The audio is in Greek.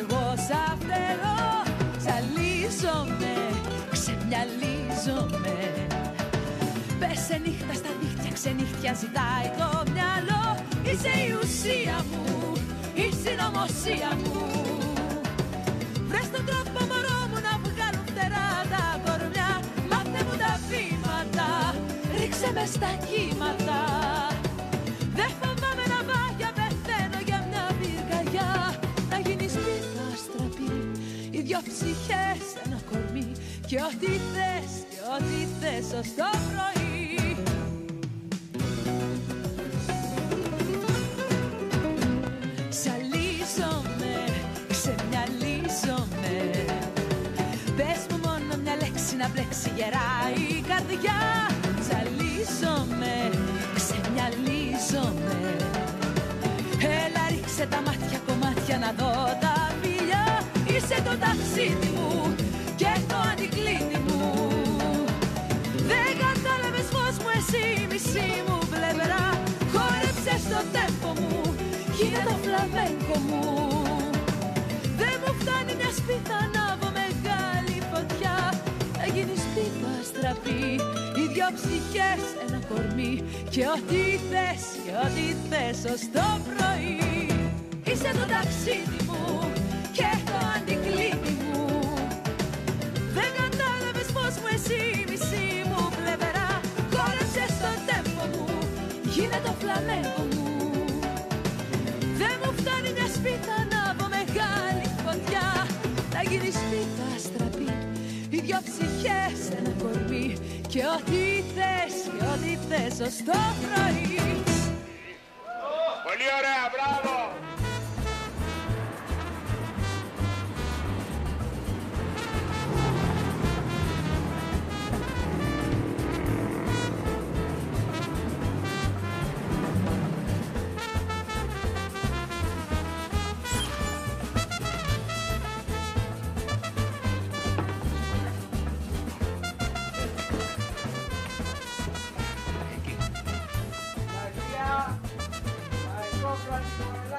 εγώ σα φτερό Ζαλίζομαι, ξεμυαλίζομαι. Πέσε νύχτα στα δίχτυα, ξενύχτια ζητάει το μυαλό. Είσαι η ουσία μου, η συνωμοσία μου. Βρες τον τρόπο μωρό μου να βγάλουν φτερά τα κορμιά. Μάθε μου τα βήματα, ρίξε μες στα κύματα. Δυο ψυχές ένα κορμί Και ό,τι θες, και ό,τι θες ως το πρωί. Σαλίζομαι, ξεμυαλίζομαι Πες μου μόνο μια λέξη να μπλέξει γερά η καρδιά. Ζαλίζομαι, ξεμυαλίζομαι Έλα ρίξε τα μάτια κομμάτια να δω ταξίδι μου και το αντικλίνι μου. Δεν κατάλαβες πως μου εσύ η μισή μου πλευρά. Χόρεψε στο τέμπο μου, γίνε το φλαμέγκο μου. Δεν μου φτάνει μια σπίθα να βω μεγάλη φωτιά. Θα γίνει σπίθα στραπή, οι δυο ψυχές ένα κορμί. Και ό,τι θες, και ό,τι θες ως το πρωί. Είσαι το ταξίδι μου μισή μου πλευρά. Χόρεψε στο τέμπο μου, γίνε το φλαμέγκο μου. Δεν μου φτάνει μια σπίθα να βω μεγάλη φωτιά. Να γίνει σπίθα στραπή, οι δυο ψυχές ένα κορμί. Και ό,τι θες, και ό,τι θες ως το πρωί. Πολύ ωραία, μπράβο! Bye.